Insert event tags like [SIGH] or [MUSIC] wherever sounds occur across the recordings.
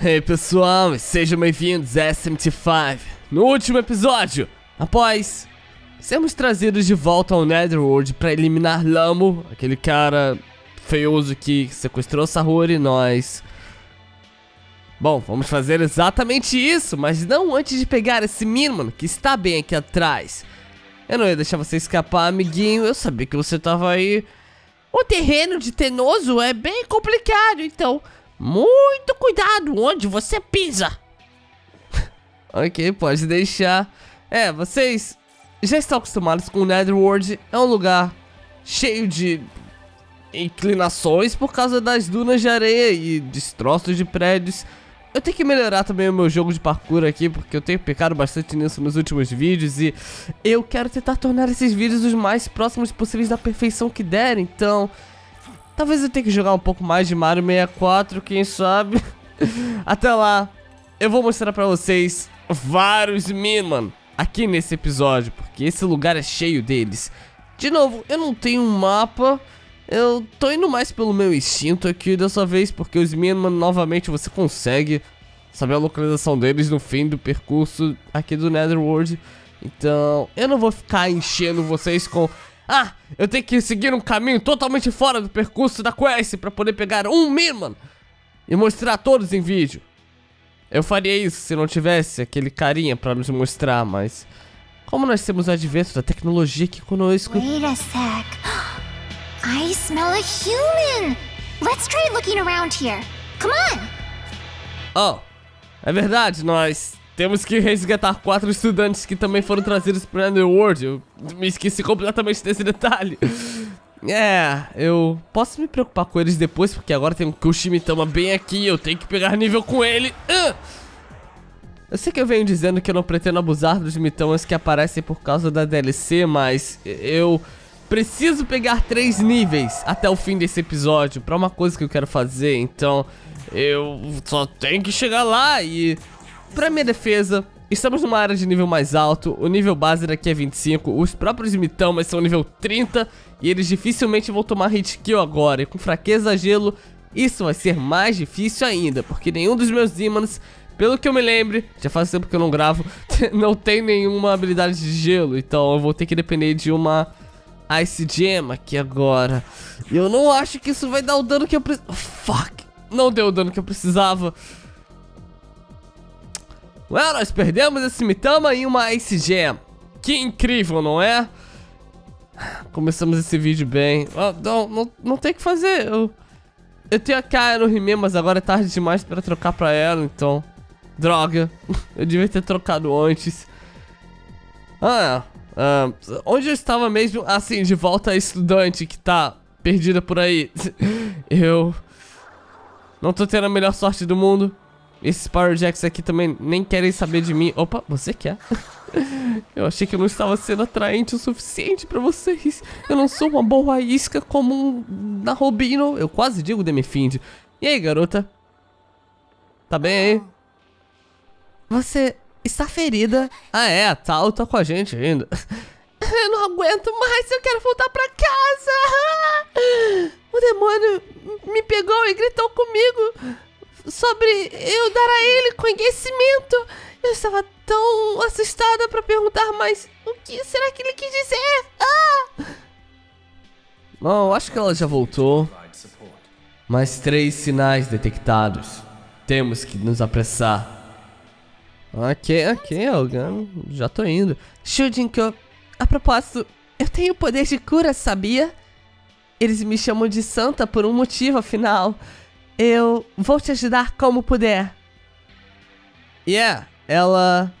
Hey pessoal, sejam bem-vindos a S75. No último episódio, após sermos trazidos de volta ao Netherworld para eliminar Lamo, aquele cara feioso que sequestrou Sahuri, nós... Bom, vamos fazer exatamente isso, mas não antes de pegar esse Miniman que está bem aqui atrás. Eu não ia deixar você escapar, amiguinho, eu sabia que você tava aí. O terreno de Tenoso é bem complicado, então... Muito cuidado onde você pisa. [LAUGHS] ok, pode deixar. É, vocês já estão acostumados com o Netherworld. É um lugar cheio de inclinações por causa das dunas de areia e destroços de prédios. Eu tenho que melhorar também o meu jogo de parkour aqui, porque eu tenho pecado bastante nisso nos últimos vídeos e eu quero tentar tornar esses vídeos os mais próximos possíveis da perfeição que der, então... Talvez eu tenha que jogar um pouco mais de Mario 64, quem sabe? [LAUGHS] Até lá, eu vou mostrar pra vocês vários Minman aqui nesse episódio, porque esse lugar é cheio deles. De novo, eu não tenho um mapa, eu tô indo mais pelo meu instinto aqui dessa vez, porque os Minman novamente você consegue saber a localização deles no fim do percurso aqui do Netherworld. Então, eu não vou ficar enchendo vocês com ah, eu tenho que seguir um caminho totalmente fora do percurso da quest para poder pegar um Minman e mostrar a todos em vídeo. Eu faria isso se não tivesse aquele carinha para nos mostrar, mas como nós temos o advento da tecnologia aqui conosco. Wait a sec. [GASPS] I smell a human. Let's try looking around here. Come on. Oh, é verdade, nós temos que resgatar quatro estudantes que também foram trazidos para Underworld. Eu me esqueci completamente desse detalhe. É, eu posso me preocupar com eles depois, porque agora tem um Kushimitama bem aqui eu tenho que pegar nível com ele. Uh! Eu sei que eu venho dizendo que eu não pretendo abusar dos Mitamas que aparecem por causa da DLC, mas eu preciso pegar três níveis até o fim desse episódio pra uma coisa que eu quero fazer, então eu só tenho que chegar lá e Pra minha defesa, estamos numa área de nível mais alto, o nível base daqui é 25, os próprios Mitamas são nível 30 e eles dificilmente vão tomar hit kill agora, e com fraqueza gelo, isso vai ser mais difícil ainda, porque nenhum dos meus Demons, pelo que eu me lembre, já faz tempo que eu não gravo, [LAUGHS] não tem nenhuma habilidade de gelo, então eu vou ter que depender de uma Ice Gem aqui agora. E eu não acho que isso vai dar o dano que eu preciso... Fuck! Não deu o dano que eu precisava. Well, nós perdemos esse Mitama em uma Ice Gem. Que incrível, não é? Começamos esse vídeo bem. Oh, não, não, não tem o que fazer. Eu, eu tenho a Kaia no Rime, mas agora é tarde demais pra trocar pra ela, então... Droga. [LAUGHS] Eu devia ter trocado antes. Ah. Uh, onde eu estava mesmo? Assim, de volta a estudante que tá perdida por aí. [LAUGHS] eu... Não tô tendo a melhor sorte do mundo. Esses Power Jacks aqui também nem querem saber de mim. Opa, você quer? [LAUGHS] eu achei que eu não estava sendo atraente o suficiente pra vocês. Eu não sou uma boa isca como um Narobino. Eu quase digo Demifind. E aí, garota? Tá bem aí? Você está ferida? Ah, é, a Tal tá com a gente ainda. [LAUGHS] Eu não aguento mais, eu quero voltar pra casa. [LAUGHS] O demônio me pegou e gritou comigo sobre eu dar a ele conhecimento. Eu estava tão assustada para perguntar, mas o que será que ele quis dizer? Ah! Bom, acho que ela já voltou. Mais três sinais detectados. Temos que nos apressar. Ok, ok, Algan. Já tô indo. Shujinko, a propósito, eu tenho poder de cura, sabia? Eles me chamam de santa por um motivo, afinal. Eu vou te ajudar como puder. Yeah, é, ela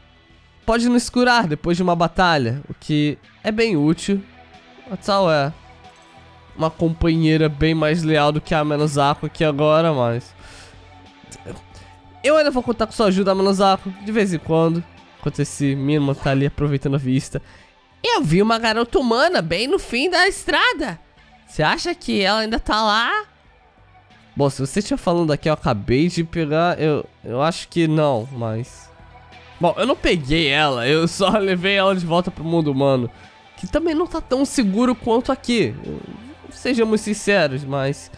pode nos curar depois de uma batalha, o que é bem útil. A Tal é uma companheira bem mais leal do que a Menozako aqui agora, mas... Eu ainda vou contar com sua ajuda, Menozako, de vez em quando, enquanto esse mimo tá ali aproveitando a vista. Eu vi uma garota humana bem no fim da estrada. Você acha que ela ainda tá lá? Bom, se você estiver falando aqui, eu acabei de pegar... Eu, eu acho que não, mas... Bom, eu não peguei ela, eu só [LAUGHS] levei ela de volta pro mundo humano. Que também não tá tão seguro quanto aqui. Sejamos sinceros, mas...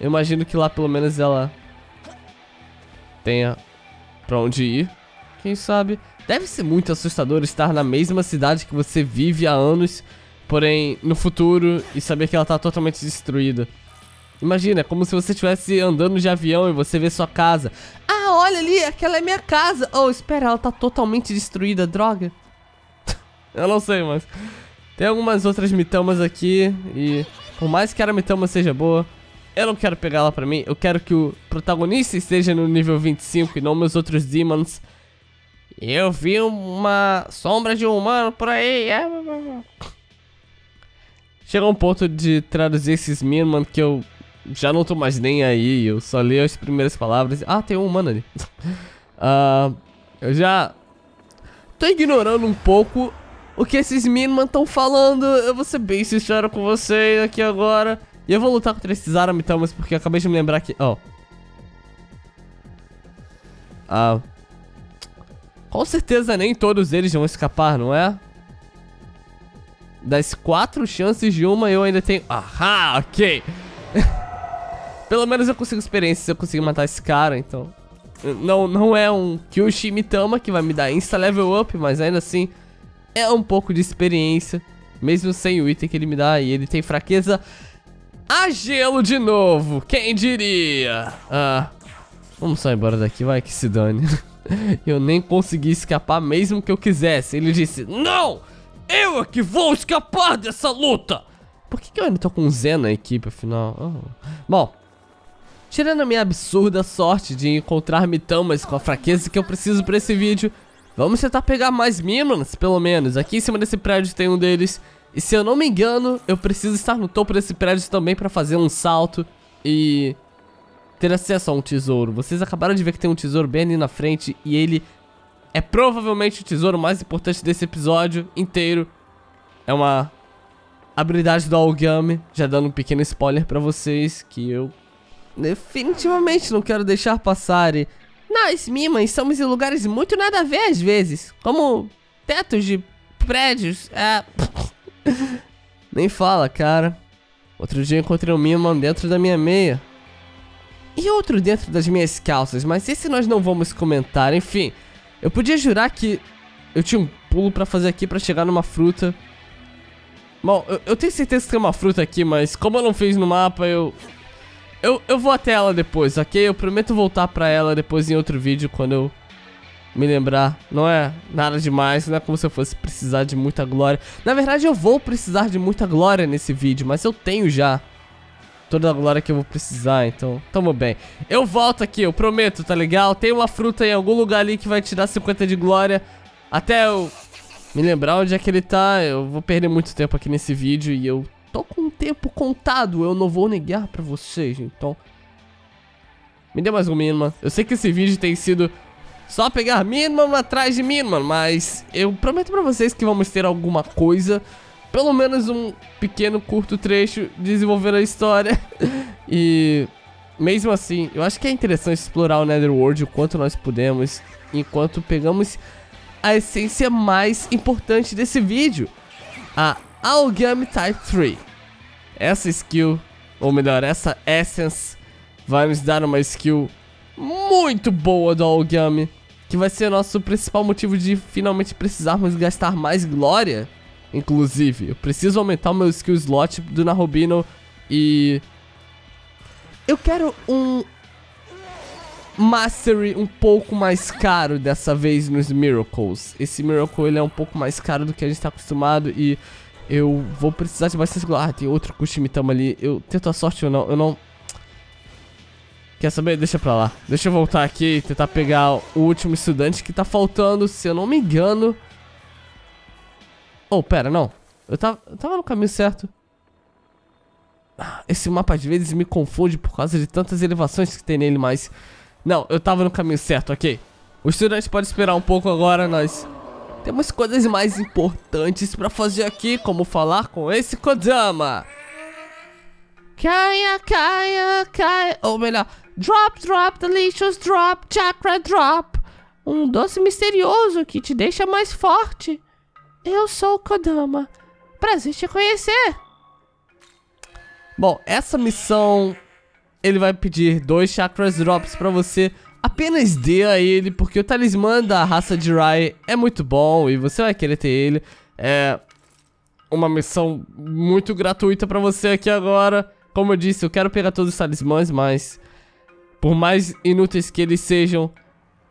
Eu imagino que lá pelo menos ela... tenha pra onde ir. Quem sabe? Deve ser muito assustador estar na mesma cidade que você vive há anos, porém no futuro e saber que ela tá totalmente destruída. Imagina, é como se você estivesse andando de avião e você vê sua casa. Ah, olha ali, aquela é minha casa. Oh, espera, ela tá totalmente destruída, droga. [LAUGHS] Eu não sei, mas... Tem algumas outras mitamas aqui e... Por mais que a mitama seja boa, eu não quero pegar ela pra mim. Eu quero que o protagonista esteja no nível 25 e não meus outros demons. Eu vi uma sombra de um humano por aí. É... Chegou um ponto de traduzir esses Minman que eu já não tô mais nem aí. Eu só li as primeiras palavras. Ah, tem um humano ali. uh, [LAUGHS] eu já tô ignorando um pouco o que esses Minman estão falando. Eu vou ser bem sincero com vocês aqui agora. E eu vou lutar contra esses Aramitamas porque eu acabei de me lembrar que... Ó. Oh. Ah... Com certeza nem todos eles vão escapar, não é? Das quatro chances de uma, eu ainda tenho... Ahá, ok. [LAUGHS] Pelo menos eu consigo experiência se eu conseguir matar esse cara, então... Não, não é um Kyushi Mitama que vai me dar insta level up, mas ainda assim é um pouco de experiência, mesmo sem o item que ele me dá. E ele tem fraqueza a gelo de novo, quem diria? Ah, vamos só embora daqui, vai que se dane. [LAUGHS] Eu nem consegui escapar mesmo que eu quisesse. Ele disse, não! Eu é que vou escapar dessa luta! Por que, que eu ainda tô com o Zé na equipe, afinal? Oh. Bom, tirando a minha absurda sorte de encontrar mitamas com a fraqueza que eu preciso pra esse vídeo, vamos tentar pegar mais Mimans, pelo menos. Aqui em cima desse prédio tem um deles. E se eu não me engano, eu preciso estar no topo desse prédio também pra fazer um salto e ter acesso a um tesouro. Vocês acabaram de ver que tem um tesouro bem ali na frente e ele é provavelmente o tesouro mais importante desse episódio inteiro. É uma habilidade do Algame, já dando um pequeno spoiler pra vocês que eu definitivamente não quero deixar passar. E nós, Mimas, somos em lugares muito nada a ver às vezes, como tetos de prédios. É... [LAUGHS] Nem fala, cara. Outro dia encontrei um Mima dentro da minha meia. E outro dentro das minhas calças, mas esse nós não vamos comentar. Enfim, eu podia jurar que eu tinha um pulo pra fazer aqui pra chegar numa fruta. Bom, eu, eu, tenho certeza que tem uma fruta aqui, mas como eu não fiz no mapa, eu... Eu, eu vou até ela depois, ok? Eu prometo voltar pra ela depois em outro vídeo, quando eu me lembrar. Não é nada demais, não é como se eu fosse precisar de muita glória. Na verdade, eu vou precisar de muita glória nesse vídeo, mas eu tenho já toda a glória que eu vou precisar, então tamo bem. Eu volto aqui, eu prometo, tá legal? Tem uma fruta em algum lugar ali que vai te dar 50 de glória. Até eu me lembrar onde é que ele tá, eu vou perder muito tempo aqui nesse vídeo e eu tô com o tempo contado, eu não vou negar pra vocês, então... Me dê mais um mínimo. Eu sei que esse vídeo tem sido só pegar mínimo atrás de mínimo, mas eu prometo pra vocês que vamos ter alguma coisa pelo menos um pequeno curto trecho desenvolvendo a história. [LAUGHS] e mesmo assim, eu acho que é interessante explorar o Netherworld o quanto nós podemos, enquanto pegamos a essência mais importante desse vídeo, a Algami Type 3. Essa skill, ou melhor, essa Essence, vai nos dar uma skill muito boa do Algami, que vai ser nosso principal motivo de finalmente precisarmos gastar mais glória inclusive. Eu preciso aumentar o meu skill slot do Narubino e... Eu quero um... Mastery um pouco mais caro dessa vez nos Miracles. Esse Miracle ele é um pouco mais caro do que a gente tá acostumado e eu vou precisar de bastante... Ah, tem outro Kushimitama ali. Eu tento a sorte ou não, eu não... Quer saber? Deixa pra lá. Deixa eu voltar aqui e tentar pegar o último estudante que tá faltando, se eu não me engano... Oh, pera, não. Eu tava, eu tava no caminho certo. Esse mapa às vezes me confunde por causa de tantas elevações que tem nele, mas... Não, eu tava no caminho certo, ok. O estudante pode esperar um pouco agora, nós... Temos coisas mais importantes pra fazer aqui, como falar com esse Kodama. Caia, caia, caia. Ou melhor, drop, drop, delicious drop, chakra drop. Um doce misterioso que te deixa mais forte. Eu sou o Kodama. Prazer te conhecer. Bom, essa missão ele vai pedir dois chakras drops para você apenas dê a ele, porque o talismã da raça de Rai é muito bom e você vai querer ter ele. É uma missão muito gratuita pra você aqui agora. Como eu disse, eu quero pegar todos os talismãs, mas por mais inúteis que eles sejam,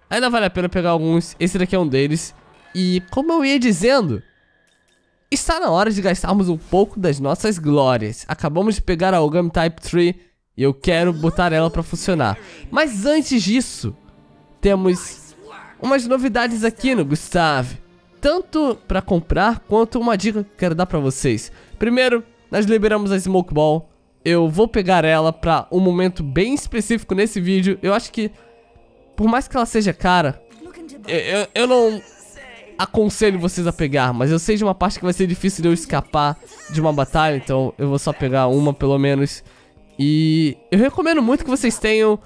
ainda vale a pena pegar alguns. Esse daqui é um deles. E como eu ia dizendo, está na hora de gastarmos um pouco das nossas glórias. Acabamos de pegar a Ogami Type 3 e eu quero botar ela para funcionar. Mas antes disso, temos umas novidades aqui no Gustave. Tanto para comprar quanto uma dica que quero dar para vocês. Primeiro, nós liberamos a Smoke Ball. Eu vou pegar ela para um momento bem específico nesse vídeo. Eu acho que, por mais que ela seja cara, eu, eu, eu não aconselho vocês a pegar, mas eu sei de uma parte que vai ser difícil de eu escapar de uma batalha, então eu vou só pegar uma pelo menos. E eu recomendo muito que vocês tenham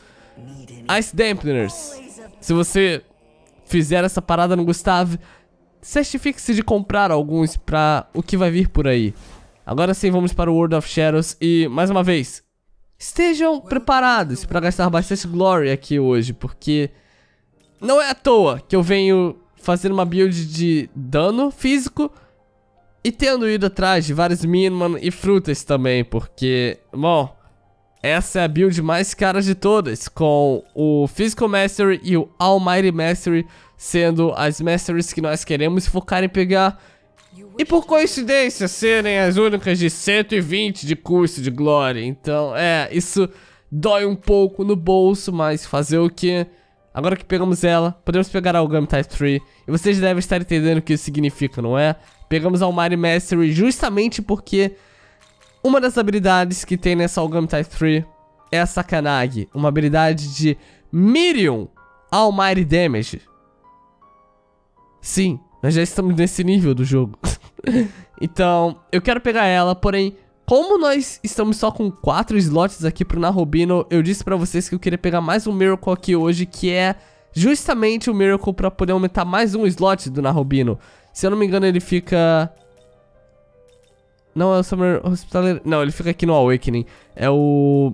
Ice Dampeners. Se você fizer essa parada no Gustave, certifique-se de comprar alguns pra o que vai vir por aí. Agora sim, vamos para o World of Shadows e, mais uma vez, estejam preparados para gastar bastante glory aqui hoje, porque não é à toa que eu venho fazendo uma build de dano físico e tendo ido atrás de vários Miniman e frutas também, porque, bom, essa é a build mais cara de todas, com o Physical Mastery e o Almighty Mastery sendo as Masteries que nós queremos focar em pegar. E por coincidência, serem as únicas de 120 de custo de glória. Então, é, isso dói um pouco no bolso, mas fazer o que? Agora que pegamos ela, podemos pegar a Algami Type 3. E vocês devem estar entendendo o que isso significa, não é? Pegamos a Almighty Mastery justamente porque uma das habilidades que tem nessa Algami Type 3 é a Sakanagi, uma habilidade de Medium Almighty Damage. Sim, nós já estamos nesse nível do jogo. [LAUGHS] então, eu quero pegar ela, porém, como nós estamos só com 4 slots aqui pro Narubino, eu disse pra vocês que eu queria pegar mais um Miracle aqui hoje, que é justamente o Miracle pra poder aumentar mais um slot do Narubino. Se eu não me engano, ele fica não, é o Summer Hospitaler. Não, ele fica aqui no Awakening. É o.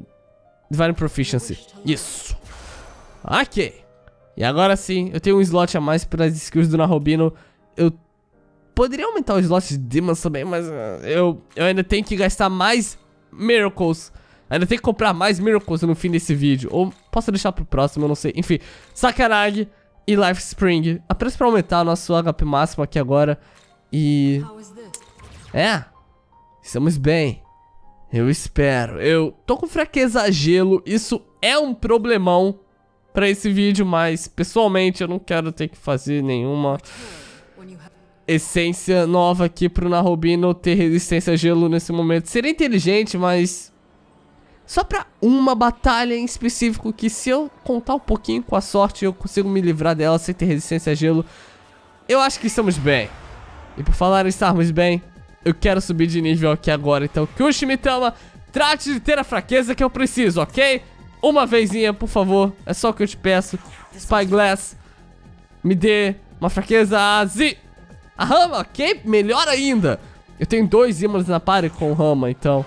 Divine Proficiency. Isso. Ok. E agora sim, eu tenho um slot a mais para as skills do Narobino. Eu poderia aumentar o slot de Demons também, mas uh, eu, eu ainda tenho que gastar mais Miracles. Ainda tenho que comprar mais Miracles no fim desse vídeo. Ou posso deixar pro próximo, eu não sei. Enfim, Sakanagi e Life Spring. Apenas pra aumentar o nosso HP máximo aqui agora. E... É, Estamos bem. Eu espero. Eu tô com fraqueza a gelo. Isso é um problemão pra esse vídeo, mas pessoalmente eu não quero ter que fazer nenhuma essência nova aqui pro Narubino ter resistência a gelo nesse momento. Seria inteligente, mas... Só pra uma batalha em específico que se eu contar um pouquinho com a sorte eu consigo me livrar dela sem ter resistência a gelo. Eu acho que estamos bem. E por falar em estarmos bem, eu quero subir de nível aqui agora. Então, Kushimitama, trate de ter a fraqueza que eu preciso, ok? Uma vezinha, por favor. É só o que eu te peço. Spyglass, me dê uma fraqueza Z. A Rama, ok? Melhor ainda. Eu tenho dois ímãs na party com o Rama, então...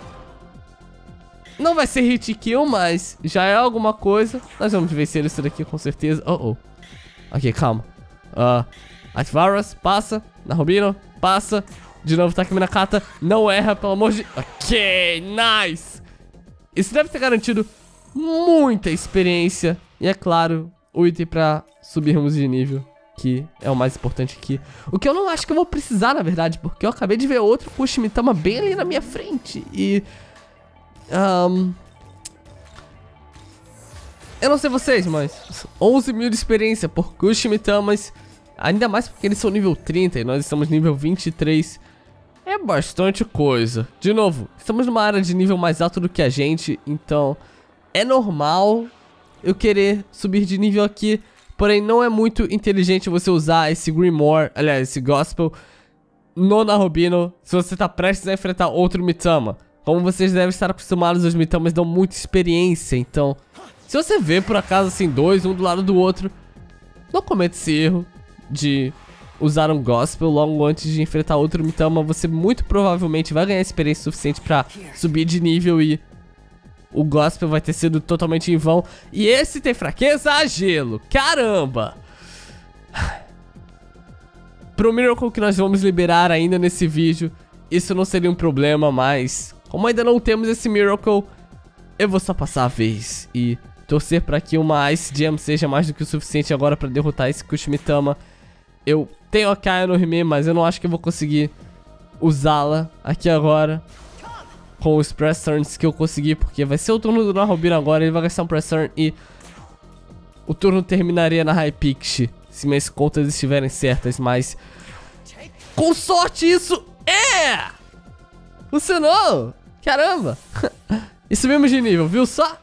Não vai ser hit kill, mas já é alguma coisa. Nós vamos vencer isso daqui com certeza. Oh, oh. Ok, calma. Uh, Ativaras, passa. Narubino, passa. De novo, Takumi Nakata. Não erra, pelo amor de... Ok, nice. Isso deve ter garantido muita experiência. E é claro, o item pra subirmos de nível. Que é o mais importante aqui. O que eu não acho que eu vou precisar, na verdade. Porque eu acabei de ver outro Kushimitama bem ali na minha frente. E... Um... Eu não sei vocês, mas 11 mil de experiência por Kushimitamas. Ainda mais porque eles são nível 30 e nós estamos nível 23. É bastante coisa. De novo, estamos numa área de nível mais alto do que a gente, então é normal eu querer subir de nível aqui. Porém, não é muito inteligente você usar esse Grimoire, aliás, esse Gospel, no Narubino, se você está prestes a enfrentar outro Mitama. Como vocês devem estar acostumados, os Mitamas dão muita experiência, então... Se você vê, por acaso, assim, dois, um do lado do outro, não cometa esse erro de usaram Gospel logo antes de enfrentar outro Mitama, você muito provavelmente vai ganhar experiência suficiente pra subir de nível e o Gospel vai ter sido totalmente em vão. E esse tem fraqueza a gelo. Caramba! [SIGHS] Pro Miracle que nós vamos liberar ainda nesse vídeo, isso não seria um problema, mas como ainda não temos esse Miracle, eu vou só passar a vez e torcer para que uma Ice Gem seja mais do que o suficiente agora para derrotar esse Kushimitama. Eu tenho a Kaia no Rime, mas eu não acho que eu vou conseguir usá-la aqui agora com os press turns que eu consegui, porque vai ser o turno do Narubino agora, ele vai gastar um press turn e o turno terminaria na Pitch, se minhas contas estiverem certas, mas com sorte isso é! Funcionou! Caramba! [LAUGHS] e subimos de nível, viu só?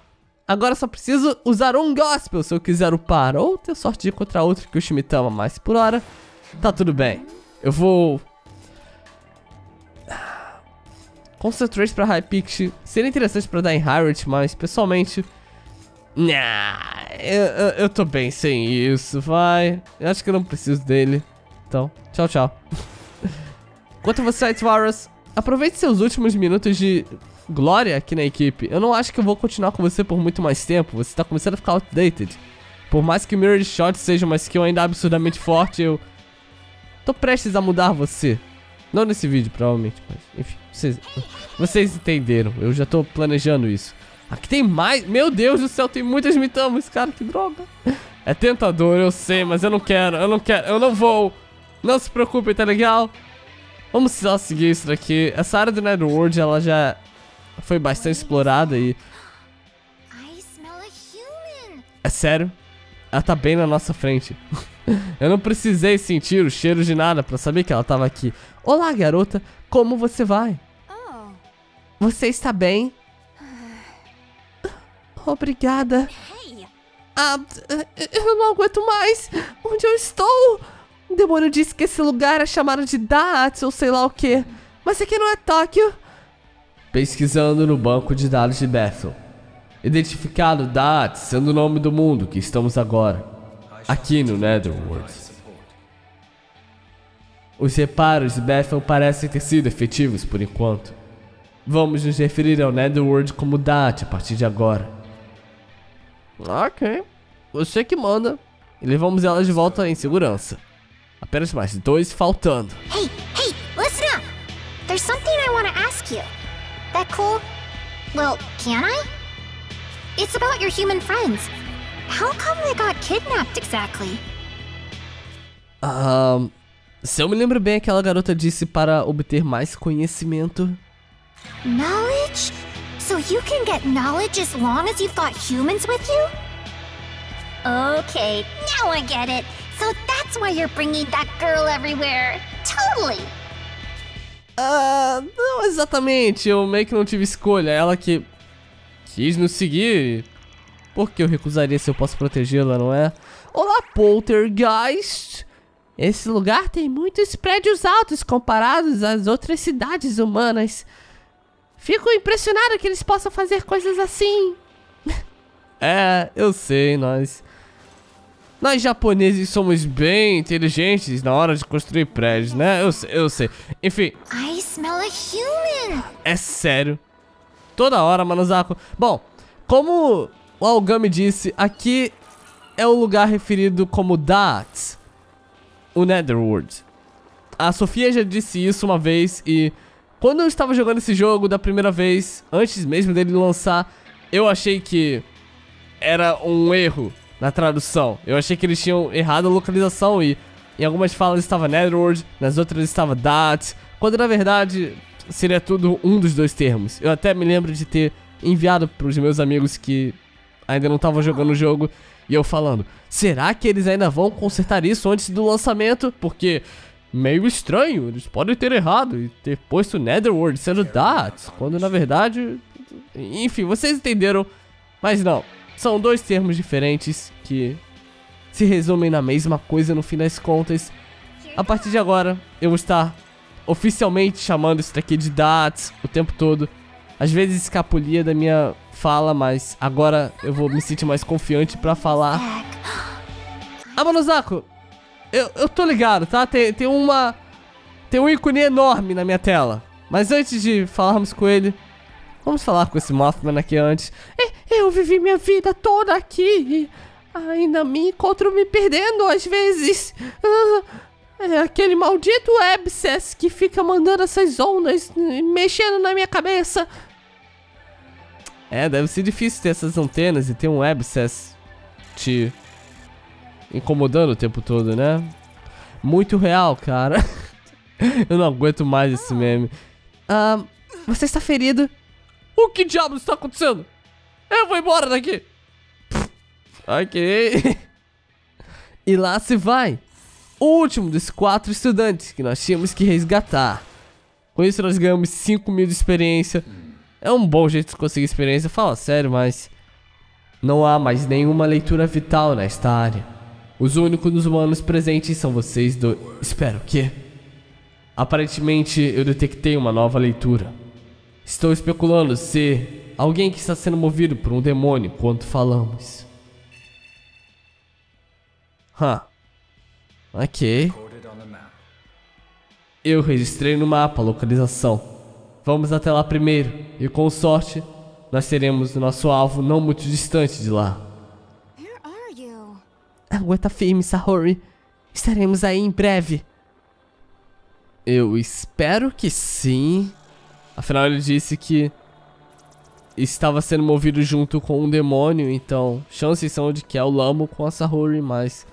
Agora só preciso usar um Gospel se eu quiser upar, ou ter sorte de encontrar outro que o Shimitama, mas por hora tá tudo bem. Eu vou Concentrate pra High Pitch seria interessante pra dar em Hirate, mas pessoalmente. Nah, eu, eu, eu, tô bem sem isso, vai. Eu acho que eu não preciso dele. Então, tchau, tchau. [LAUGHS] Quanto você, Varus, aproveite seus últimos minutos de glória aqui na equipe. Eu não acho que eu vou continuar com você por muito mais tempo. Você tá começando a ficar outdated. Por mais que o Mirror Shot seja uma skill ainda absurdamente forte, eu tô prestes a mudar você. Não nesse vídeo, provavelmente, mas enfim. Vocês, vocês entenderam. Eu já tô planejando isso. Aqui tem mais. Meu Deus do céu, tem muitas mitamas, cara. Que droga. É tentador, eu sei, mas eu não quero. Eu não quero. Eu não vou. Não se preocupe, tá legal? Vamos só seguir isso daqui. Essa área do Netherworld, ela já foi bastante explorada e... É sério? Ela tá bem na nossa frente. [LAUGHS] eu não precisei sentir o cheiro de nada pra saber que ela tava aqui. Olá, garota. Como você vai? Você está bem? [SIGHS] Obrigada. Ah, eu não aguento mais. Onde eu estou? O demônio disse que esse lugar é chamado de Daats ou sei lá o que. Mas aqui não é Tóquio. Pesquisando no banco de dados de Bethel. Identificado Daats sendo o nome do mundo que estamos agora. Aqui no Netherworld. Os reparos de Bethel parecem ter sido efetivos por enquanto. Vamos nos referir ao Netherworld como DAT a partir de agora. Ok. Você que manda. E levamos ela de volta em segurança. Apenas mais dois faltando. Hey, hey, listen up! There's something I want to ask you. That cool? Well, can I? It's about your human friends. How come they got kidnapped exactly? Um, se eu me lembro bem, aquela garota disse para obter mais conhecimento. Knowledge? So you can get knowledge as long as you've got humans with you? Okay, now I get it. So that's why you're bringing that girl everywhere. Totally. Ah, não exatamente. Eu meio que não tive escolha. Ela que quis nos seguir. Por que eu recusaria se eu posso protegê-la, não é? Olá, Poltergeist. Esse lugar tem muitos prédios altos comparados às outras cidades humanas. Fico impressionado que eles possam fazer coisas assim. [LAUGHS] é, eu sei, nós. Nós japoneses somos bem inteligentes na hora de construir prédios, né? Eu sei, eu sei. Enfim. I smell a human. É sério. Toda hora, Manozako. Bom, como o Algami disse, aqui é o lugar referido como Dat, o Netherworld. A Sofia já disse isso uma vez e quando eu estava jogando esse jogo da primeira vez, antes mesmo dele lançar, eu achei que era um erro na tradução. Eu achei que eles tinham errado a localização e em algumas falas estava Netherworld, nas outras estava Dat, quando na verdade seria tudo um dos dois termos. Eu até me lembro de ter enviado para os meus amigos que ainda não estavam jogando o jogo e eu falando: será que eles ainda vão consertar isso antes do lançamento? Porque meio estranho. Eles podem ter errado e ter posto Netherworld sendo DATS, quando na verdade. Enfim, vocês entenderam. Mas não, são dois termos diferentes que se resumem na mesma coisa no fim das contas. A partir de agora, eu vou estar oficialmente chamando isso daqui de DATS o tempo todo. Às vezes escapulia da minha fala, mas agora eu vou me sentir mais confiante para falar. Ah, Monozako, eu, eu tô ligado, tá? Tem, tem uma. Tem um ícone enorme na minha tela. Mas antes de falarmos com ele, Vamos falar com esse Mothman aqui antes. É, eu vivi minha vida toda aqui ainda me encontro me perdendo às vezes. Ah, é aquele maldito Abscess que fica mandando essas ondas mexendo na minha cabeça. É, deve ser difícil ter essas antenas e ter um Abscess te incomodando o tempo todo, né? Muito real, cara. [LAUGHS] Eu não aguento mais esse meme. Ah, você está ferido? O que diabos está acontecendo? Eu vou embora daqui. ok. [LAUGHS] e lá se vai. O último dos quatro estudantes que nós tínhamos que resgatar. Com isso nós ganhamos 5 mil de experiência. É um bom jeito de conseguir experiência, fala sério, mas... Não há mais nenhuma leitura vital nesta área. Os únicos humanos presentes são vocês dois. Espera, o quê? Aparentemente eu detectei uma nova leitura. Estou especulando se alguém que está sendo movido por um demônio enquanto falamos. Huh. Ok. Eu registrei no mapa a localização. Vamos até lá primeiro e com sorte nós teremos o nosso alvo não muito distante de lá. Aguenta firme, Sahori. Estaremos aí em breve. Eu espero que sim. Afinal, ele disse que estava sendo movido junto com um demônio, então chances são de que é o Lamo com a Sahori, mas...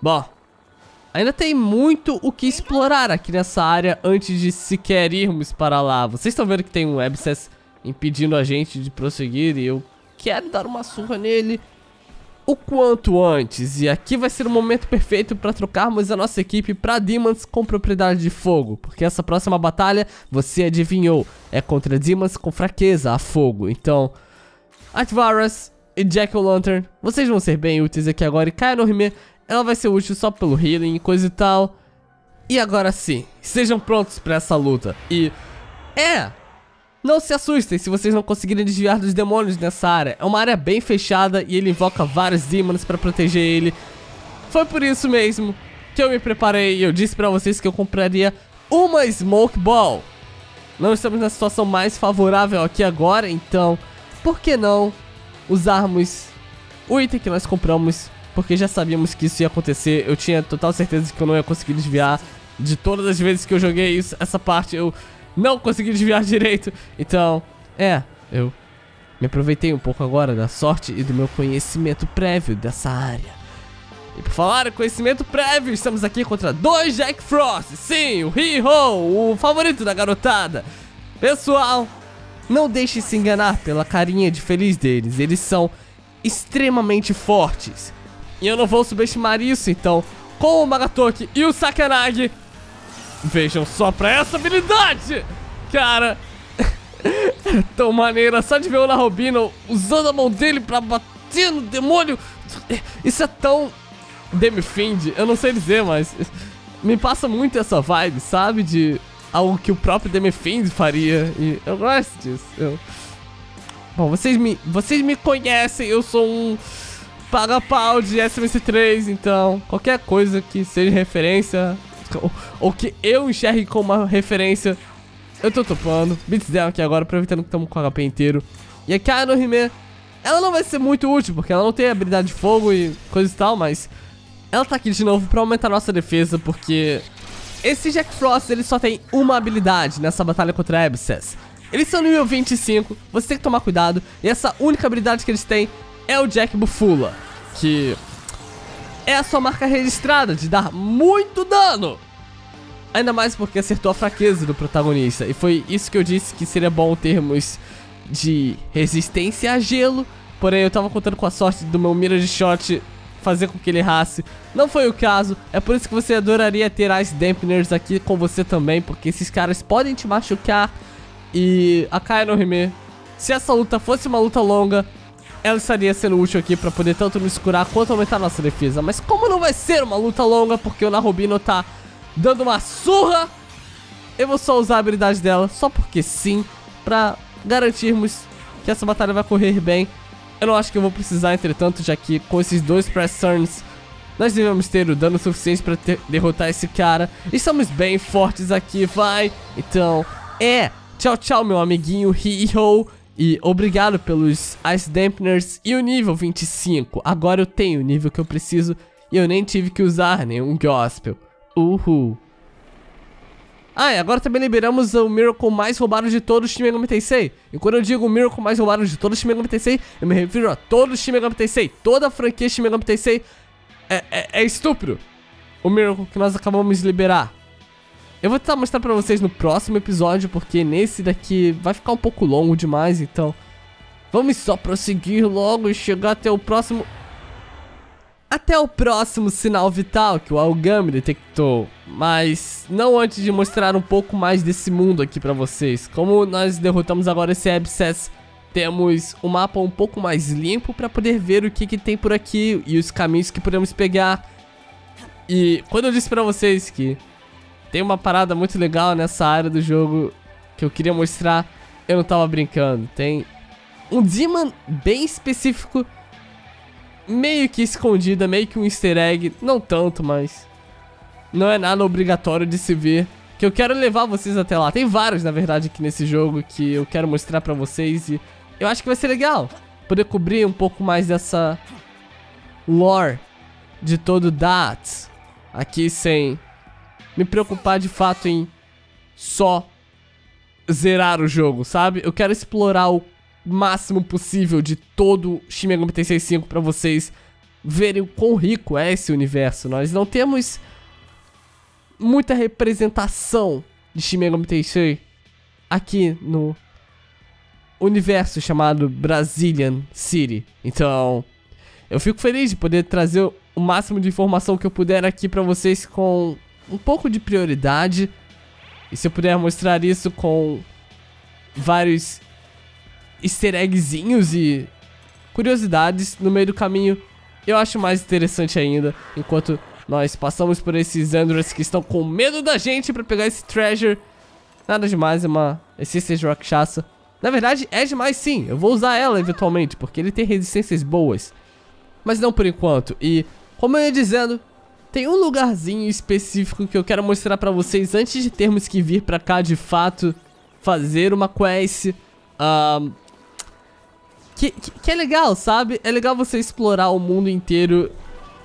Bom, ainda tem muito o que explorar aqui nessa área antes de sequer irmos para lá. Vocês estão vendo que tem um Websess impedindo a gente de prosseguir e eu quero dar uma surra nele o quanto antes. E aqui vai ser o momento perfeito para trocarmos a nossa equipe para Demons com propriedade de fogo. Porque essa próxima batalha, você adivinhou, é contra Demons com fraqueza a fogo. Então, Atvaras e Jack Lantern, vocês vão ser bem úteis aqui agora. E Kaia no Hime, ela vai ser útil só pelo healing e coisa e tal. E agora sim, sejam prontos para essa luta. E é, não se assustem se vocês não conseguirem desviar dos demônios nessa área. É uma área bem fechada e ele invoca vários demônios para proteger ele. Foi por isso mesmo que eu me preparei e eu disse para vocês que eu compraria uma Smoke Ball. Não estamos na situação mais favorável aqui agora, então por que não usarmos o item que nós compramos? Porque já sabíamos que isso ia acontecer. Eu tinha total certeza que eu não ia conseguir desviar. De todas as vezes que eu joguei isso, essa parte eu não consegui desviar direito. Então, é, eu me aproveitei um pouco agora da sorte e do meu conhecimento prévio dessa área. E por falar conhecimento prévio, estamos aqui contra dois Jack Frost. Sim, o He-Ho, o favorito da garotada. Pessoal, não deixe se enganar pela carinha de feliz deles. Eles são extremamente fortes. E eu não vou subestimar isso, então, com o Magatoki e o Sakanagi, Vejam só pra essa habilidade! Cara, [LAUGHS] tão maneira só de ver o Narobino usando a mão dele pra bater no demônio. Isso é tão Demifind, eu não sei dizer, mas me passa muito essa vibe, sabe? De algo que o próprio Demifind faria. E eu gosto disso. Eu... Bom, vocês me, vocês me conhecem, eu sou um paga-pau de SMC3, então qualquer coisa que seja referência ou, ou que eu enxergue como uma referência, eu tô topando. Beats dela aqui agora, aproveitando que estamos com o HP inteiro. E a Kaia no Hime, ela não vai ser muito útil, porque ela não tem habilidade de fogo e coisa e tal, mas ela tá aqui de novo pra aumentar a nossa defesa, porque esse Jack Frost, ele só tem uma habilidade nessa batalha contra a Abscess. Eles são nível 25, você tem que tomar cuidado, e essa única habilidade que eles têm é o Jack Bufula, que é a sua marca registrada de dar muito dano. Ainda mais porque acertou a fraqueza do protagonista. E foi isso que eu disse que seria bom termos de resistência a gelo. Porém, eu tava contando com a sorte do meu mira de shot fazer com que ele errasse. Não foi o caso. É por isso que você adoraria ter Ice Dampeners aqui com você também. Porque esses caras podem te machucar. E a Kaia no Hime, se essa luta fosse uma luta longa, ela estaria sendo útil aqui pra poder tanto nos curar quanto aumentar nossa defesa. Mas como não vai ser uma luta longa, porque o Narubino tá dando uma surra, eu vou só usar a habilidade dela, só porque sim, pra garantirmos que essa batalha vai correr bem. Eu não acho que eu vou precisar, entretanto, já que com esses dois press turns, nós devemos ter o dano suficiente ter, derrotar esse cara. Estamos bem fortes aqui, vai. Então, é, Tchau, tchau, meu amiguinho Hee-Ho. E obrigado pelos Ice Dampeners e o nível 25. Agora eu tenho o nível que eu preciso e eu nem tive que usar nenhum Gospel. Uhul. Ah, e agora também liberamos o Miracle mais roubado de todos os Shin Megami Tensei. E quando eu digo o Miracle mais roubado de todos os Shin Megami Tensei, eu me refiro a todos os Shin Megami Tensei. Toda a franquia Shin Megami Tensei é, é, é estúpido. O Miracle que nós acabamos de liberar. Eu vou tentar mostrar pra vocês no próximo episódio, porque nesse daqui vai ficar um pouco longo demais, então... Vamos só prosseguir logo e chegar até o próximo... Até o próximo sinal vital que o Algami detectou, mas não antes de mostrar um pouco mais desse mundo aqui pra vocês. Como nós derrotamos agora esse Abscess, temos um mapa um pouco mais limpo pra poder ver o que, que tem por aqui e os caminhos que podemos pegar. E quando eu disse pra vocês que tem uma parada muito legal nessa área do jogo que eu queria mostrar, eu não tava brincando. Tem um Demon bem específico meio que escondida, meio que um easter egg, não tanto, mas não é nada obrigatório de se ver. Que eu quero levar vocês até lá. Tem vários, na verdade, aqui nesse jogo que eu quero mostrar pra vocês e eu acho que vai ser legal poder cobrir um pouco mais dessa lore de todo Dats aqui sem me preocupar de fato em só zerar o jogo, sabe? Eu quero explorar o máximo possível de todo Shin Megami Tensei 5 para vocês verem o quão rico é esse universo. Nós não temos muita representação de Shin Megami Tensei aqui no universo chamado Brazilian City. Então, eu fico feliz de poder trazer o máximo de informação que eu puder aqui para vocês com um pouco de prioridade. E se eu puder mostrar isso com vários easter eggzinhos e curiosidades no meio do caminho, eu acho mais interessante ainda, enquanto nós passamos por esses Androids que estão com medo da gente pra pegar esse treasure. Nada demais, é uma essência de Rakshasa. Na verdade, é demais sim, eu vou usar ela eventualmente, porque ele tem resistências boas. Mas não por enquanto, e como eu ia dizendo, tem um lugarzinho específico que eu quero mostrar pra vocês antes de termos que vir pra cá de fato fazer uma quest. Um, que, que, que, é legal, sabe? É legal você explorar o mundo inteiro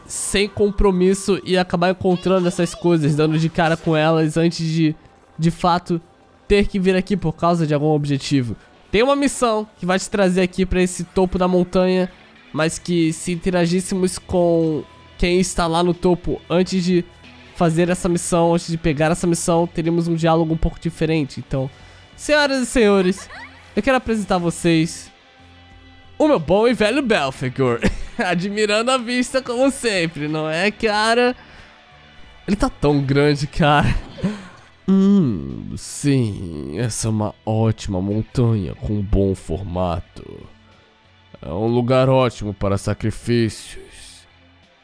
sem compromisso e acabar encontrando essas coisas, dando de cara com elas antes de, de fato, ter que vir aqui por causa de algum objetivo. Tem uma missão que vai te trazer aqui pra esse topo da montanha, mas que se interagíssemos com quem está lá no topo antes de fazer essa missão, antes de pegar essa missão, teríamos um diálogo um pouco diferente. Então, senhoras e senhores, eu quero apresentar a vocês o meu bom e velho Belfegor. [LAUGHS] Admirando a vista como sempre, não é, cara? Ele tá tão grande, cara. Hum, sim, essa é uma ótima montanha com bom formato. É um lugar ótimo para sacrifícios.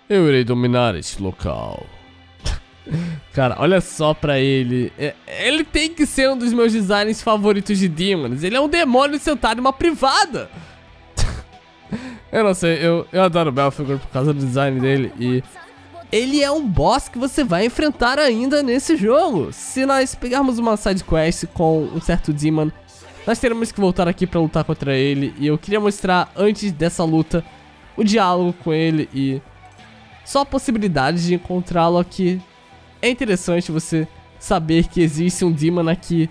Eu irei dominar este local. [LAUGHS] Cara, olha só pra ele. É, ele tem que ser um dos meus designs favoritos de Demons. Ele é um demônio sentado em uma privada. [LAUGHS] eu não sei, eu, eu adoro Belfegor por causa do design dele e... Ele é um boss que você vai enfrentar ainda nesse jogo. Se nós pegarmos uma side quest com um certo Demon, nós teremos que voltar aqui pra lutar contra ele. E eu queria mostrar, antes dessa luta, o diálogo com ele e só a possibilidade de encontrá-lo aqui. É interessante você saber que existe um Demon aqui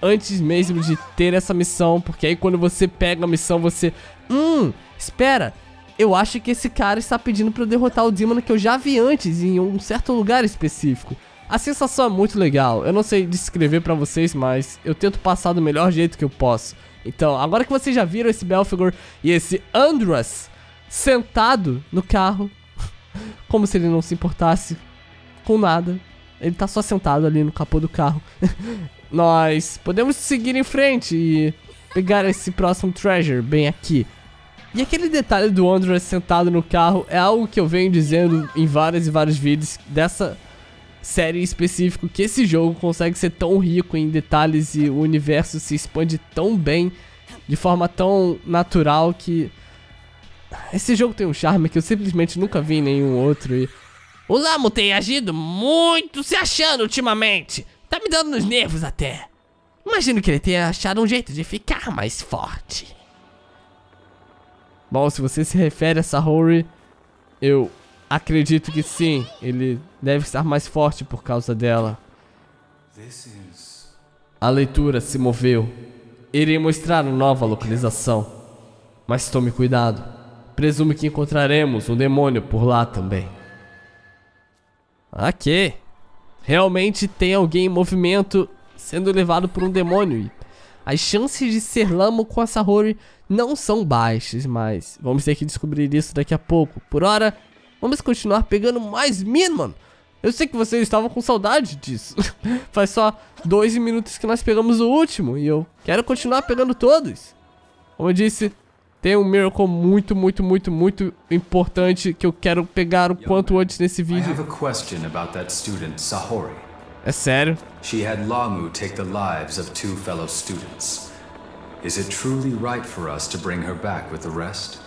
antes mesmo de ter essa missão, porque aí quando você pega a missão, você... Hum, espera, eu acho que esse cara está pedindo para eu derrotar o Demon que eu já vi antes, em um certo lugar específico. A sensação é muito legal, eu não sei descrever para vocês, mas eu tento passar do melhor jeito que eu posso. Então, agora que vocês já viram esse Belfegor e esse Andras sentado no carro, como se ele não se importasse com nada, ele tá só sentado ali no capô do carro. [LAUGHS] nós podemos seguir em frente e pegar esse próximo treasure bem aqui. E aquele detalhe do Andrew sentado no carro é algo que eu venho dizendo em vários e vários vídeos dessa série específica, que esse jogo consegue ser tão rico em detalhes e o universo se expande tão bem, de forma tão natural que... Esse jogo tem um charme que eu simplesmente nunca vi em nenhum outro e... O Lamo tem agido muito se achando ultimamente. Tá me dando nos nervos até. Imagino que ele tenha achado um jeito de ficar mais forte. Bom, se você se refere a Sahori, eu acredito que sim. Ele deve estar mais forte por causa dela. A leitura se moveu. Irei mostrar uma nova localização. Mas tome cuidado. Presumo que encontraremos um demônio por lá também. Ok. Realmente tem alguém em movimento sendo levado por um demônio. As chances de ser Lamo com a Sahori não são baixas, mas vamos ter que descobrir isso daqui a pouco. Por hora, vamos continuar pegando mais Min, mano. Eu sei que vocês estavam com saudade disso. [LAUGHS] Faz só dois minutos que nós pegamos o último e eu quero continuar pegando todos. Como eu disse, tem um Miracle muito, muito, muito, muito importante que eu quero pegar o quanto antes nesse vídeo. I have a question about that student, Sahori. É sério? She had Lamu take the lives of two fellow students. Is it truly right for us to bring her back with the rest?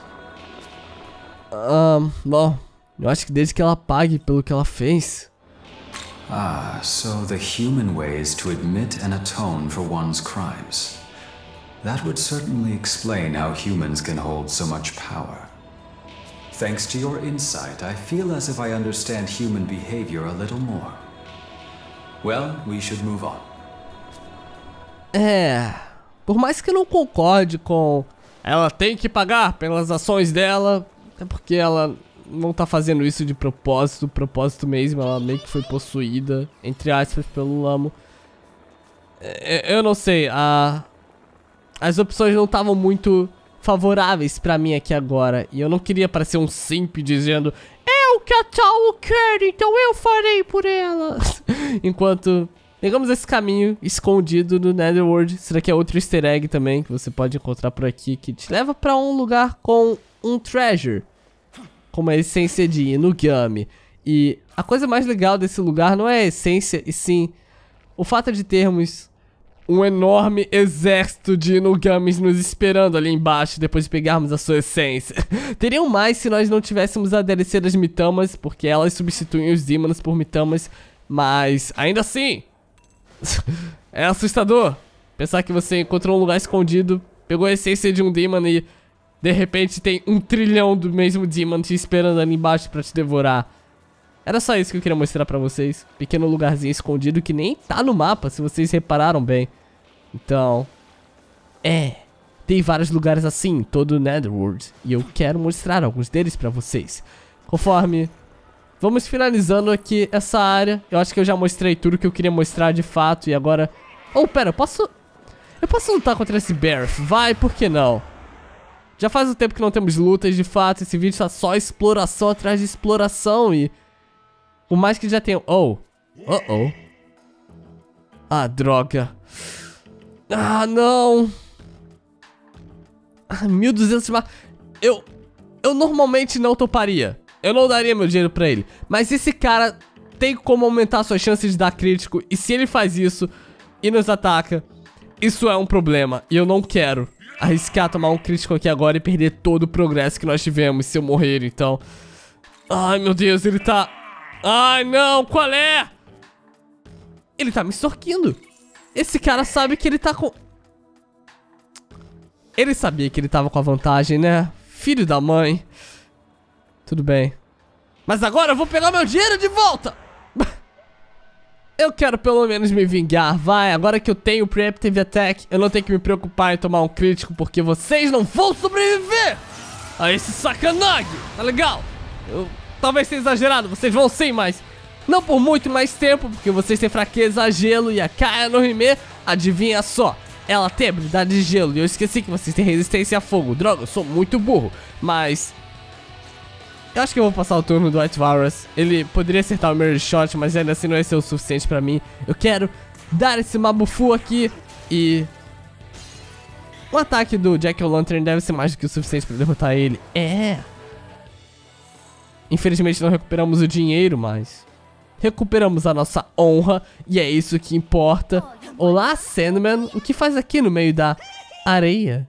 Um, bom, eu acho que desde que ela pague pelo que ela fez. Ah, so the human way is to admit and atone for one's crimes. That would certainly explain how humans can hold so much power. Thanks to your insight, I feel as if I understand human behavior a little more. Well, we should move on. É. Por mais que eu não concorde com ela tem que pagar pelas ações dela, é porque ela não tá fazendo isso de propósito, propósito mesmo, ela meio que foi possuída, entre aspas, pelo Lamo. É, eu não sei, a... as opções não estavam muito favoráveis pra mim aqui agora, e eu não queria parecer um simp dizendo eu que a tal quero, então eu farei por ela. [LAUGHS] Enquanto pegamos esse caminho escondido no Netherworld, será que é outro easter egg também que você pode encontrar por aqui, que te leva pra um lugar com um treasure como a essência de Inugami. E a coisa mais legal desse lugar não é a essência, e sim o fato de termos um enorme exército de Inugamis nos esperando ali embaixo depois de pegarmos a sua essência. [LAUGHS] Teriam mais se nós não tivéssemos a DLC das Mitamas, porque elas substituem os Demons por Mitamas, mas ainda assim [LAUGHS] é assustador pensar que você encontrou um lugar escondido, pegou a essência de um Demon e de repente tem um trilhão do mesmo Demon te esperando ali embaixo pra te devorar. Era só isso que eu queria mostrar pra vocês. Pequeno lugarzinho escondido que nem tá no mapa, se vocês repararam bem. Então... É... Tem vários lugares assim todo o Netherworld. E eu quero mostrar alguns deles pra vocês. Conforme... Vamos finalizando aqui essa área. Eu acho que eu já mostrei tudo que eu queria mostrar de fato. E agora... Oh, pera, eu posso... Eu posso lutar contra esse Barrett? Vai, por que não? Já faz um tempo que não temos lutas, de fato. Esse vídeo tá só exploração atrás de exploração e... Por mais que já tenha... Oh. Uh oh. Ah, droga. Ah, não. Ah, 1200 mar... Eu... Eu normalmente não toparia. Eu não daria meu dinheiro pra ele. Mas esse cara tem como aumentar suas chances de dar crítico. E se ele faz isso e nos ataca, isso é um problema. E eu não quero arriscar tomar um crítico aqui agora e perder todo o progresso que nós tivemos se eu morrer, então... Ai, meu Deus, ele tá... Ai, não, qual é? Ele tá me extorquindo. Esse cara sabe que ele tá com... Ele sabia que ele tava com a vantagem, né? Filho da mãe. Tudo bem. Mas agora eu vou pegar meu dinheiro de volta! [LAUGHS] Eu quero pelo menos me vingar, vai. Agora que eu tenho o Preemptive Attack, eu não tenho que me preocupar em tomar um crítico, porque vocês não vão sobreviver a esse sacanagem, tá legal? Eu, talvez seja exagerado, vocês vão sim, mas não por muito mais tempo, porque vocês têm fraqueza a gelo e a Kaia no Rime, adivinha só. Ela tem habilidade de gelo e eu esqueci que vocês têm resistência a fogo. Droga, eu sou muito burro, mas eu acho que eu vou passar o turno do White Virus. Ele poderia acertar o Mirror Shot, mas ainda assim não ia ser o suficiente pra mim. Eu quero dar esse Mabufu aqui e... O ataque do Jack O'Lantern deve ser mais do que o suficiente pra derrotar ele. É. Infelizmente não recuperamos o dinheiro, mas... Recuperamos a nossa honra e é isso que importa. Olá, Sandman. O que faz aqui no meio da areia?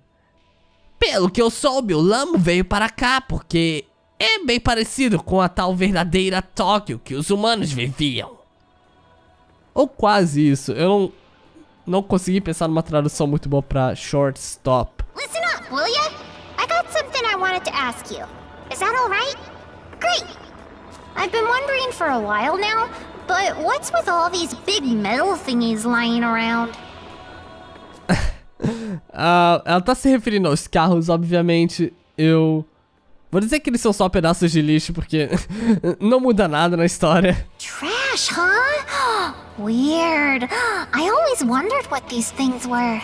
Pelo que eu soube, o Lamo veio para cá porque é bem parecido com a tal verdadeira Tóquio que os humanos viviam. Ou quase isso. Eu não, não consegui pensar numa tradução muito boa pra shortstop. Listen up, will ya? I got something I wanted to ask you. Is that alright? Great! I've been wondering for a while now, but what's with all these big metal thingies lying around? [LAUGHS] Ah, ela tá se referindo aos carros, obviamente. Eu. Vou dizer que eles são só pedaços de lixo, porque [LAUGHS] não muda nada na história. Trash, huh? [GASPS] Weird. [GASPS] I always wondered what these things were.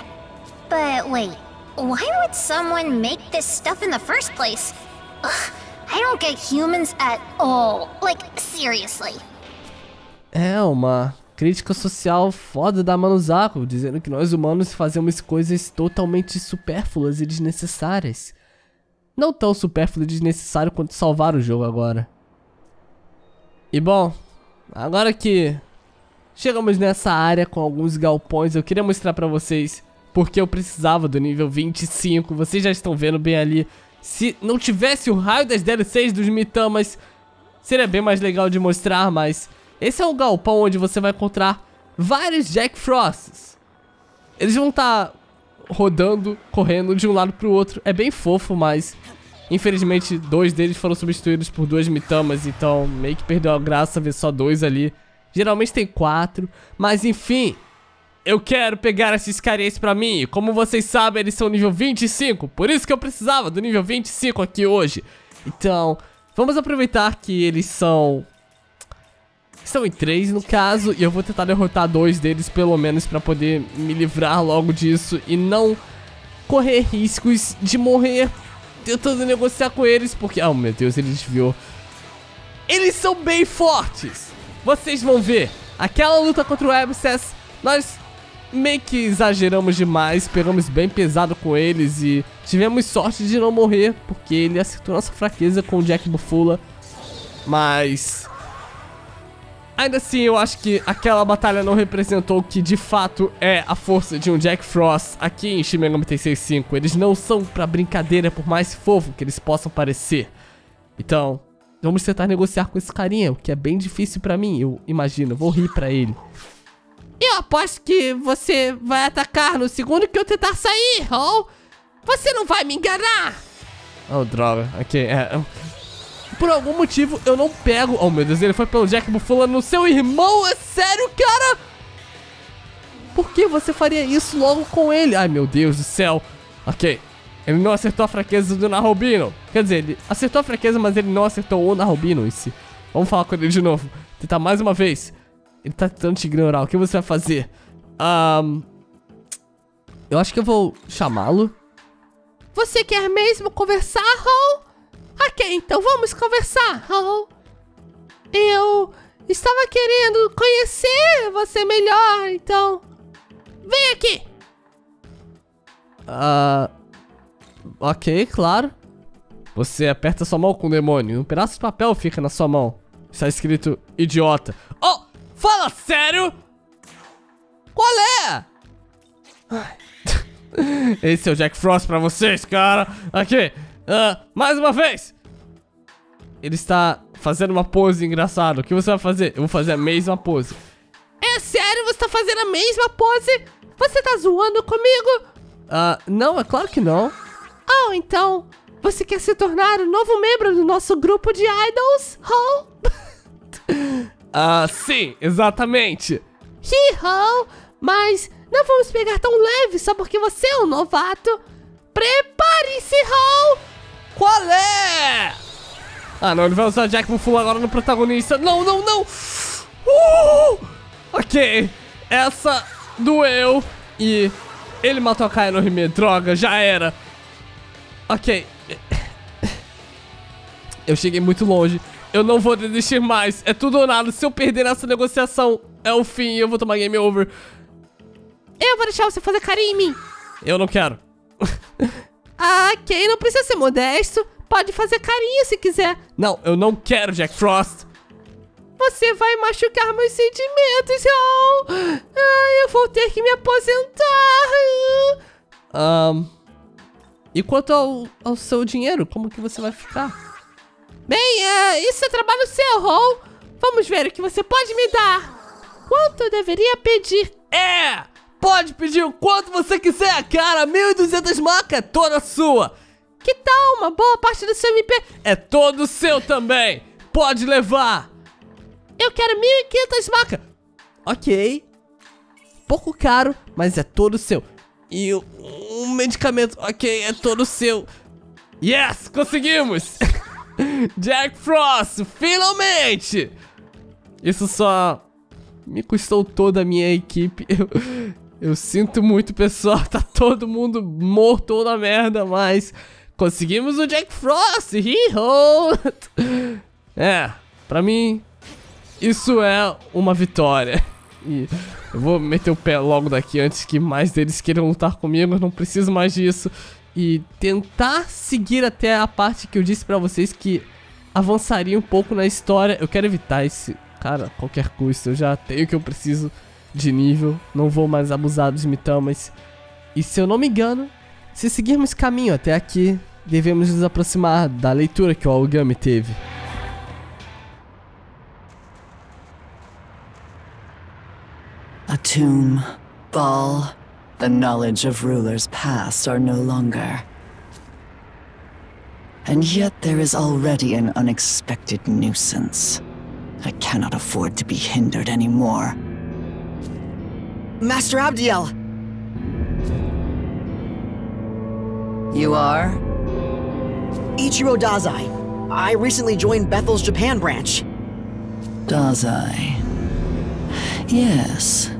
But wait, why would someone make this stuff in the first place? Ugh, I don't get humans at all. Like, seriously. É uma crítica social foda da Manuzako, dizendo que nós humanos fazemos coisas totalmente supérfluas e desnecessárias. Não tão supérfluo e desnecessário quanto salvar o jogo agora. E bom, agora que chegamos nessa área com alguns galpões, eu queria mostrar pra vocês porque eu precisava do nível 25. Vocês já estão vendo bem ali. Se não tivesse o raio das DLCs dos Mitamas, seria bem mais legal de mostrar, mas esse é o galpão onde você vai encontrar vários Jack Frosts. Eles vão estar tá rodando, correndo de um lado pro outro. É bem fofo, mas infelizmente dois deles foram substituídos por duas Mitamas, então meio que perdeu a graça ver só dois ali. Geralmente tem quatro, mas enfim, eu quero pegar esses carinhas pra mim. Como vocês sabem, eles são nível 25, por isso que eu precisava do nível 25 aqui hoje. Então, vamos aproveitar que eles são Estão em três no caso, e eu vou tentar derrotar dois deles pelo menos pra poder me livrar logo disso e não correr riscos de morrer tentando negociar com eles, porque... Oh, meu Deus, ele desviou. Eles são bem fortes! Vocês vão ver. Aquela luta contra o Abscess, nós meio que exageramos demais, pegamos bem pesado com eles e tivemos sorte de não morrer, porque ele acertou nossa fraqueza com o Jack Bufula. Mas Ainda assim, eu acho que aquela batalha não representou o que de fato é a força de um Jack Frost aqui em Shin Megami Tensei 5. Eles não são pra brincadeira, por mais fofo que eles possam parecer. Então, vamos tentar negociar com esse carinha, o que é bem difícil pra mim, eu imagino. Vou rir pra ele. Eu aposto que você vai atacar no segundo que eu tentar sair, ou... Você não vai me enganar! Oh, droga. Ok, é... Por algum motivo, eu não pego... Oh, meu Deus, ele foi pelo Jack Buffalo no seu irmão? É sério, cara? Por que você faria isso logo com ele? Ai, meu Deus do céu. Ok. Ele não acertou a fraqueza do Narubino. Quer dizer, ele acertou a fraqueza, mas ele não acertou o Narubino em si. Vamos falar com ele de novo. Tentar mais uma vez. Ele tá tentando te ignorar. O que você vai fazer? Um, eu acho que eu vou chamá-lo. Você quer mesmo conversar, Hall? Ok, então vamos conversar. Oh, eu estava querendo conhecer você melhor, então. Vem aqui! Ah. Uh, ok, claro. Você aperta sua mão com o demônio. Um pedaço de papel fica na sua mão. Está escrito idiota. Oh! Fala sério! Qual é? Esse é o Jack Frost pra vocês, cara. Aqui. Uh, mais uma vez! Ele está fazendo uma pose engraçada. O que você vai fazer? Eu vou fazer a mesma pose. É sério? Você está fazendo a mesma pose? Você tá zoando comigo? Uh, não, é claro que não. Oh, então, você quer se tornar o um novo membro do nosso grupo de idols? Oh? Ah, sim, exatamente. Hi-ho! Mas não vamos pegar tão leve só porque você é um novato. Prepare-se, Hall! Qual é? Ah, não, ele vai usar Jack Buffalo agora no protagonista. Não, não, não! Uh! Ok, essa doeu e ele matou a Kaia no Rime. Droga, já era. Ok. Eu cheguei muito longe. Eu não vou desistir mais. É tudo ou nada. Se eu perder nessa negociação, é o fim. Eu vou tomar game over. Eu vou deixar você fazer carinho em mim. Eu não quero. [LAUGHS] ah, ok, não precisa ser modesto. Pode fazer carinho se quiser. Não, eu não quero, Jack Frost. Você vai machucar meus sentimentos, oh. Ah, eu vou ter que me aposentar. Um, e quanto ao, ao seu dinheiro, como que você vai ficar? Bem, uh, isso é trabalho seu, Hall. Vamos ver o que você pode me dar. Quanto eu deveria pedir? É! pode pedir o quanto você quiser, cara. 1.200 marcas é toda sua. Que tal uma boa parte do seu MP? É todo seu também. Pode levar. Eu quero 1.500 marcas. Ok. Pouco caro, mas é todo seu. E um medicamento, ok, é todo seu. Yes, conseguimos! [LAUGHS] Jack Frost, finalmente! Isso só me custou toda a minha equipe. [LAUGHS] Eu, eu sinto muito, pessoal. [LAUGHS] Tá todo mundo morto ou na merda, mas conseguimos o Jack Frost. He-ho! [LAUGHS] É, pra mim, isso é uma vitória. E eu vou meter o pé logo daqui antes que mais deles queiram lutar comigo. Eu não preciso mais disso. E tentar seguir até a parte que eu disse pra vocês que avançaria um pouco na história. Eu quero evitar esse cara qualquer custo. Eu já tenho o que eu preciso de nível. Não vou mais abusar dos mitamas. E se eu não me engano, se seguirmos caminho até aqui, devemos nos aproximar da leitura que o Aogami teve. A tomb, Ball, the knowledge of rulers past are no longer. And yet there is already an unexpected nuisance. I cannot afford to be hindered anymore. Master Abdiel! You are? Ichiro Dazai. I recently joined Bethel's Japan branch. Dazai. Yes.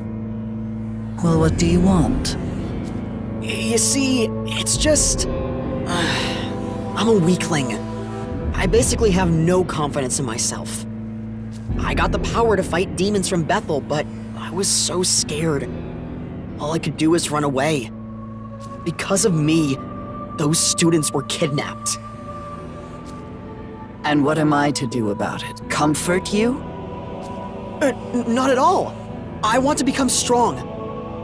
Well, what do you want? You see, it's just. I'm a weakling. I basically have no confidence in myself. I got the power to fight demons from Bethel, but I was so scared. All I could do was run away. Because of me, those students were kidnapped. And what am I to do about it? Comfort you? Uh, not at all. I want to become strong.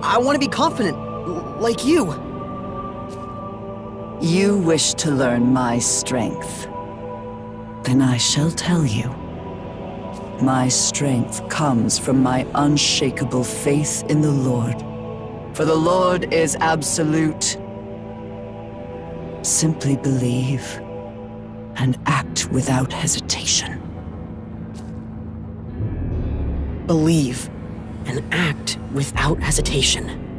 I want to be confident, like you. You wish to learn my strength. Then I shall tell you. My strength comes from my unshakable faith in the Lord. For the Lord is absolute. Simply believe and act without hesitation. Believe and act without hesitation.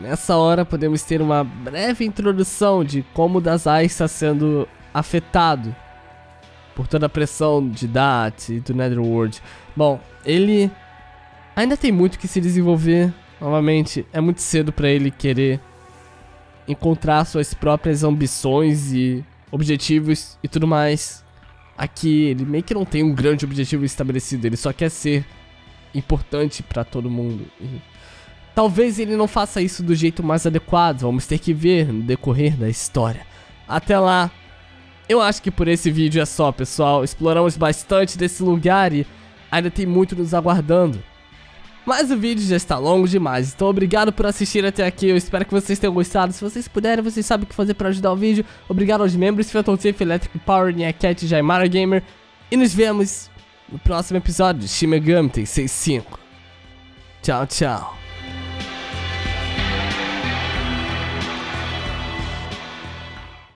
Nessa hora podemos ter uma breve introdução de como o Dazai está sendo afetado por toda a pressão de Dat e do Netherworld. Bom, ele ainda tem muito que se desenvolver. Novamente, é muito cedo para ele querer encontrar suas próprias ambições e objetivos e tudo mais. Aqui ele meio que não tem um grande objetivo estabelecido, ele só quer ser importante para todo mundo. E talvez ele não faça isso do jeito mais adequado, vamos ter que ver no decorrer da história. Até lá, eu acho que por esse vídeo é só, pessoal. Exploramos bastante desse lugar e ainda tem muito nos aguardando. Mas o vídeo já está longo demais, então obrigado por assistir até aqui, eu espero que vocês tenham gostado. Se vocês puderem, vocês sabem o que fazer para ajudar o vídeo. Obrigado aos membros, Phantom Safe, Electric Power, Cat e Jaimara Gamer. E nos vemos no próximo episódio de Shin Megami Tensei 5. Tchau, tchau.